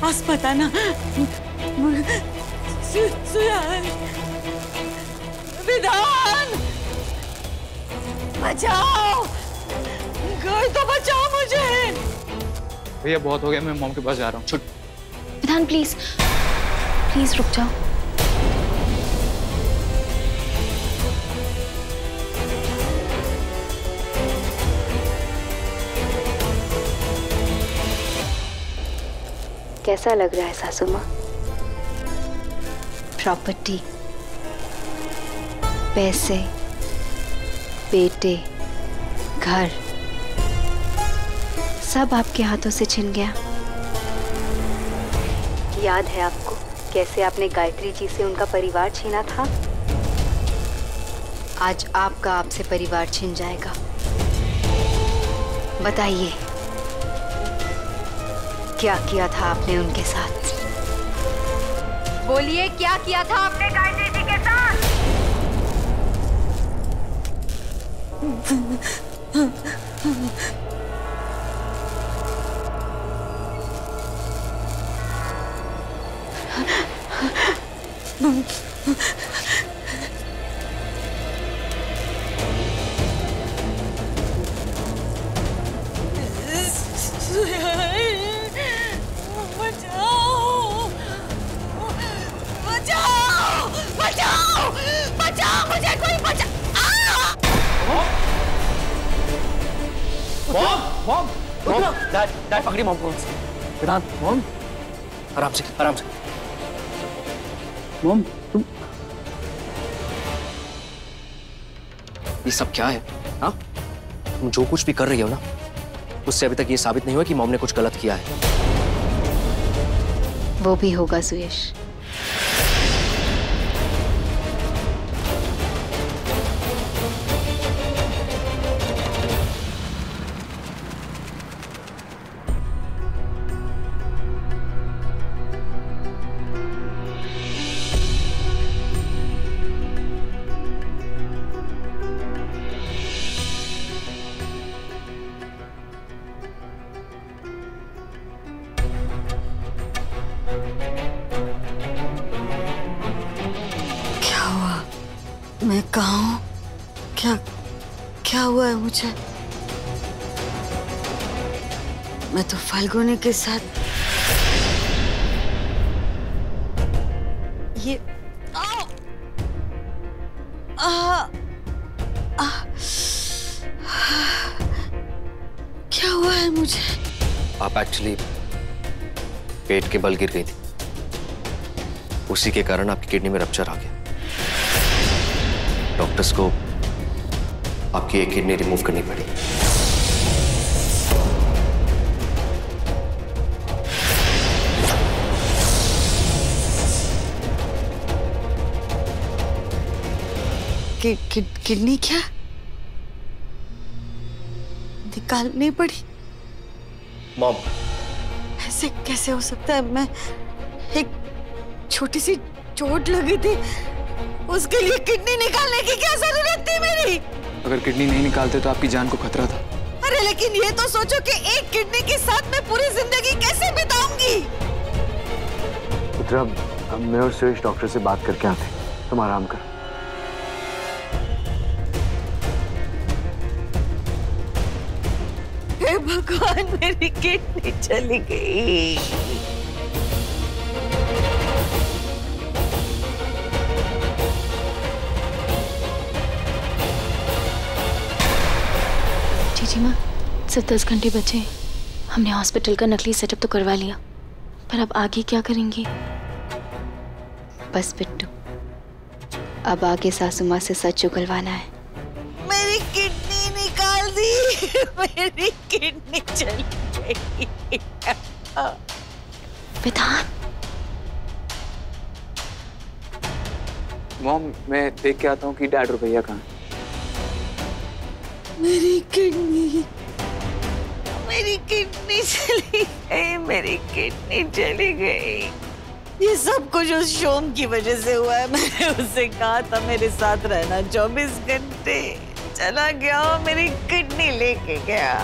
पास बताना सुयान विधान! बचाओ! घर तो बचाओ मुझे। भैया बहुत हो गया मैं मॉम के पास जा रहा हूँ। छुट। विधान प्लीज़ प्लीज़ रुक जाओ। कैसा लग रहा है सासू माँ? प्रॉपर्टी पैसे बेटे घर सब आपके हाथों से छिन गया। याद है आपको कैसे आपने गायत्री जी से उनका परिवार छीना था? आज आपका आपसे परिवार छिन जाएगा। बताइए क्या किया था आपने उनके साथ? बोलिए क्या किया था आपने गायत्री जी के साथ? बचाओ मॉम मॉम डैड डैड पकड़ी मॉम को विधान मॉम आराम से आराम से मॉम तुम ये सब क्या है? हाँ? तुम जो कुछ भी कर रही हो ना उससे अभी तक ये साबित नहीं हुआ कि मॉम ने कुछ गलत किया है। वो भी होगा सुयश। मुझे मैं तो फाल्गुनी के साथ ये क्या हुआ है मुझे? आप एक्चुअली पेट के बल गिर गई थी। उसी के कारण आपकी किडनी में रप्चर आ गया। डॉक्टर्स को आपकी एक किडनी रिमूव करनी पड़ी। कि, कि, किडनी क्या? निकालनी पड़ी। मॉम। ऐसे कैसे हो सकता है? मैं एक छोटी सी चोट लगी थी। उसके लिए किडनी निकालने की क्या ज़रूरत थी मेरी? अगर किडनी नहीं निकालते तो आपकी जान को खतरा था। अरे लेकिन ये तो सोचो कि एक किडनी के साथ मैं पूरी ज़िंदगी कैसे बिताऊँगी। पुत्रा अब मैं और सुरेश डॉक्टर से बात करके आते हैं। तुम आराम कर। भगवान मेरी किडनी चली गई। जीजी माँ। सिर्फ़ दस घंटे बचे हमने हॉस्पिटल का नकली सेटअप तो करवा लिया। पर अब आगे क्या करेंगे? बस बिट्टू अब आगे सासू माँ से सच उगलवाना है। मेरी किडनी निकाल दी। मेरी किडनी चली गई। विधान। मॉम मैं देख के आता हूँ कि डैड रुपया कहाँ हैं। मेरी किडनी। मेरी किडनी चली गई, मेरी किडनी चली गई। ये सब कुछ उस शोम की वजह से हुआ है। मैंने उसे कहा था मेरे साथ रहना चौबीस घंटे। चला गया मेरी किडनी लेके गया।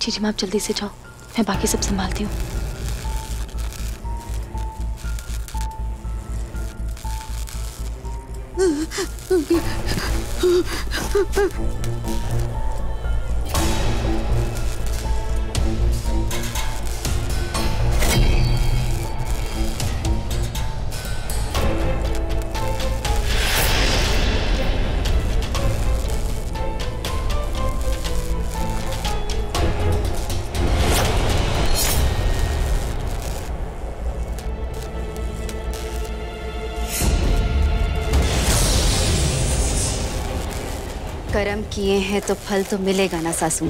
चीजी आप जल्दी से जाओ। मैं बाकी सब संभालती हूँ। कर्म किए हैं तो फल तो मिलेगा ना, सासू।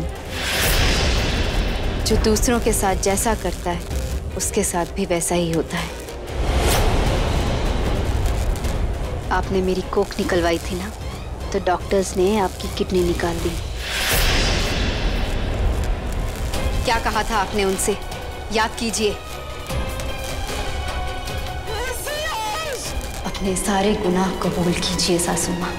जो दूसरों के साथ जैसा करता है, उसके साथ भी वैसा ही होता है। आपने मेरी कोख निकलवाई थी ना तो डॉक्टर्स ने आपकी किडनी निकाल दी। क्या कहा था आपने उनसे? याद कीजिए। अपने सारे गुनाह कबूल कीजिए, सासू माँ।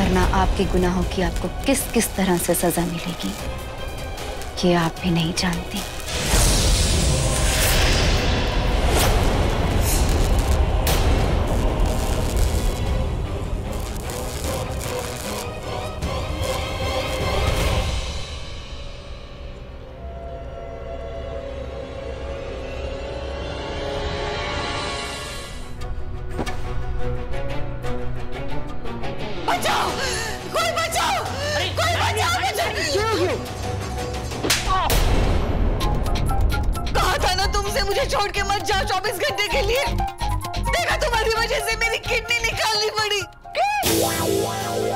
वरना आपके गुनाहों की आपको किस किस तरह से सजा मिलेगी, ये आप भी नहीं जानती। मुझे छोड़ के मत जाओ चौबीस घंटे के लिए। देखा तुम्हारी वजह से मेरी किडनी निकालनी पड़ी।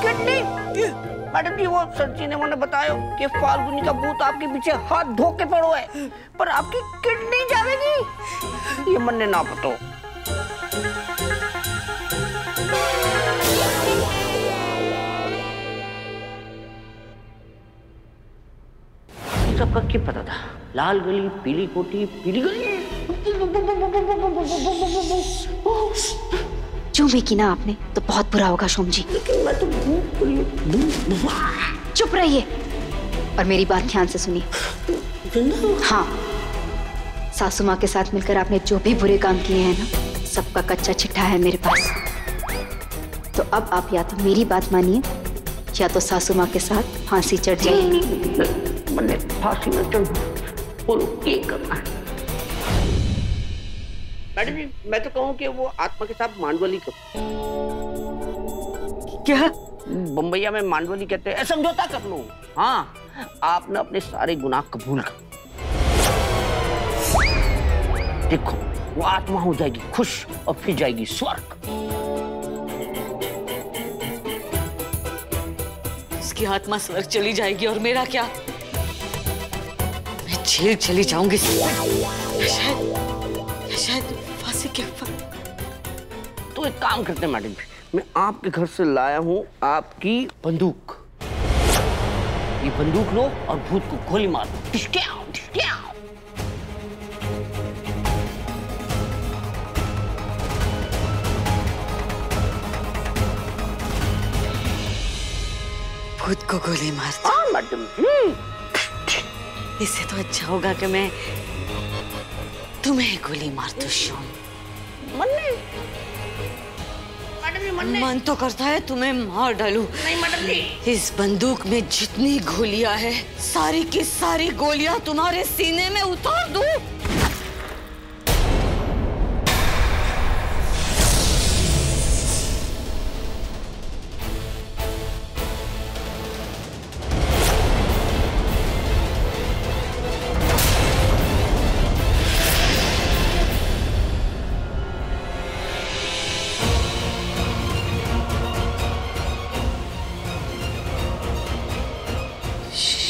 किडनी? मैडम जी, वो सर ने मैंने बताया कि फाल्गुनी का भूत आपके पीछे हाथ धो के पड़ो है, पर आपकी किडनी जाएगी ये मन ने ना पतो सबका क्या पता था? लाल गली, पीली कोटी पीली गली? जो भी की ना आपने तो बहुत बुरा होगा सोम जी मैं तो चुप रहिए और मेरी बात ध्यान से सुनिए। हाँ सासू माँ के साथ मिलकर आपने जो भी बुरे काम किए हैं ना सबका कच्चा चिट्ठा है मेरे पास। तो अब आप या तो मेरी बात मानिए या तो सासू माँ के साथ फांसी चढ़ जाइए मैंने फांसी में चढ़ बोलो ये करना है मैडम जी मैं तो कहूँ कि वो आत्मा के साथ मांडवली करो क्या? बम्बैया में मांडवली कहते हैं समझौता कर लो। हाँ आपने अपने सारे गुनाह कबूल कर देखो वो आत्मा हो जाएगी खुश और फिर जाएगी स्वर्ग। उसकी आत्मा स्वर्ग चली जाएगी और मेरा क्या? मैं जेल चली जाऊँगी। या शायद या शायद फांसी के तो एक काम करते हैं मैडम जी। मैं आपके घर से लाया हूँ आपकी बंदूक। ये बंदूक लो और भूत को गोली मार दो। भूत को गोली मार हाँ मैडम जी। इससे तो अच्छा होगा कि मैं तुम्हें गोली मार दू शोन। मन तो करता है तुम्हें मार डालू। नहीं इस बंदूक में जितनी गोलियाँ है सारी की सारी गोलियाँ तुम्हारे सीने में उतार दूँ।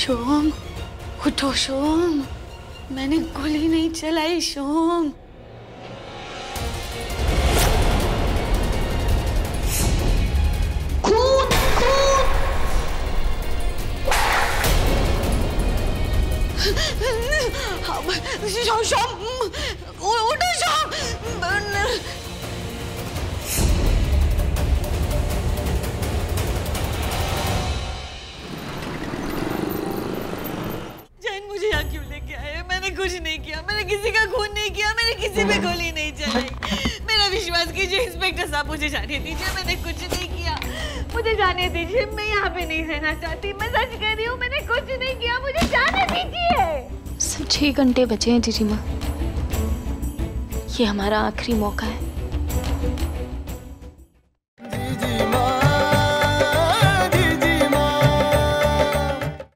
शोम उठो शोम मैंने गोली नहीं चलाई शोम खून खून। शोम शोम उठो शोम कुछ नहीं किया, मैंने किसी का खून नहीं किया, मैंने किसी पे गोली नहीं चलाई। मेरा विश्वास कीजिए, इंस्पेक्टर साहब मुझे जाने दीजिए, मैंने कुछ नहीं किया। मुझे जाने दीजिए, मैं यहाँ पे नहीं रहना चाहती। मैं सच कह रही हूँ, मैंने कुछ नहीं किया, मुझे जाने दीजिए। सिर्फ़ छह घंटे बचे हैं जीजी माँ। ये हमारा आखिरी मौका है।